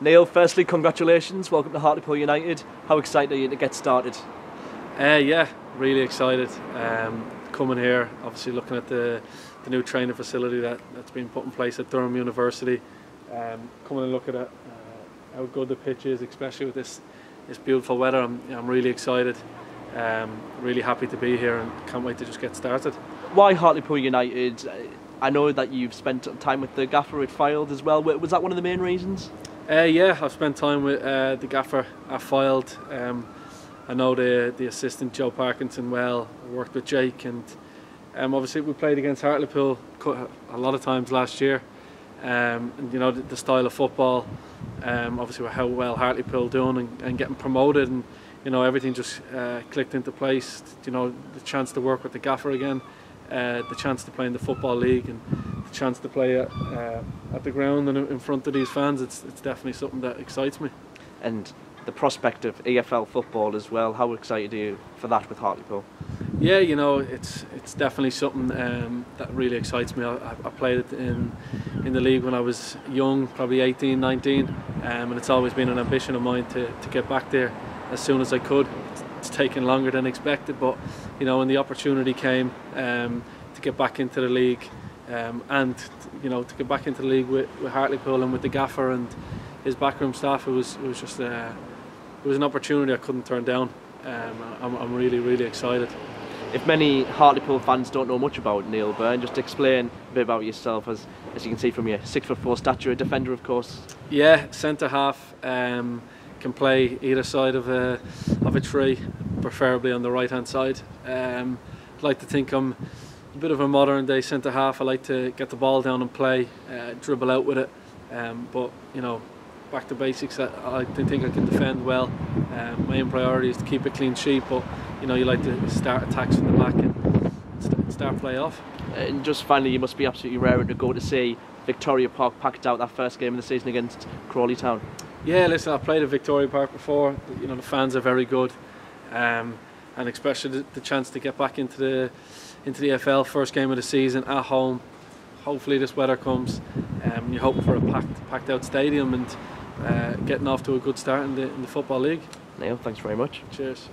Neill, firstly, congratulations. Welcome to Hartlepool United. How excited are you to get started? Uh, yeah, really excited. Um, coming here, obviously looking at the, the new training facility that, that's been put in place at Durham University. Um, coming and looking at uh, how good the pitch is, especially with this, this beautiful weather. I'm, I'm really excited. Um, really happy to be here and can't wait to just get started. Why Hartlepool United? I know that you've spent time with the gaffer at Fylde as well. Was that one of the main reasons? Uh, yeah, I've spent time with uh, the gaffer at Fylde. Um, I know the the assistant Joe Parkinson well. I worked with Jake, and um, obviously we played against Hartlepool a lot of times last year. Um, and, you know the, the, style of football, um, obviously how well Hartlepool doing and, and getting promoted, and you know everything just uh, clicked into place. You know the chance to work with the gaffer again, uh, the chance to play in the football league, and chance to play at, uh, at the ground and in front of these fans. It's it's definitely something that excites me. And the prospect of EFL football as well. How excited are you for that with Hartlepool? Yeah, you know, it's it's definitely something um, that really excites me. I, I, played it in in the league when I was young, probably 18, 19, um, and it's always been an ambition of mine to, to get back there as soon as I could. It's taken longer than expected, but you know when the opportunity came um, to get back into the league um, and you know to get back into the league with, with Hartlepool and with the gaffer and his backroom staff, it was it was just uh, it was an opportunity I couldn't turn down. Um, I'm, I'm really really excited. If many Hartlepool fans don't know much about Neill Byrne, just explain a bit about yourself as as you can see from your six foot four stature, a defender of course. Yeah, centre half. Um, can play either side of a of a tree, preferably on the right hand side. Um, I'd like to think I'm a bit of a modern day centre half. I like to get the ball down and play, uh, dribble out with it. Um, but you know, back to basics. I, I think I can defend well. Um, my main priority is to keep a clean sheet, but you know, you like to start attacks from the back and start play off. And just finally, you must be absolutely raring to go to see Victoria Park packed out that first game of the season against Crawley Town. Yeah, listen, I've played at Victoria Park before. You know, the fans are very good, um, and especially the, the, chance to get back into the into the FL first game of the season at home. Hopefully, this weather comes. Um, you hope for a packed packed out stadium and uh, getting off to a good start in the in the football league. Neill, thanks very much. Cheers.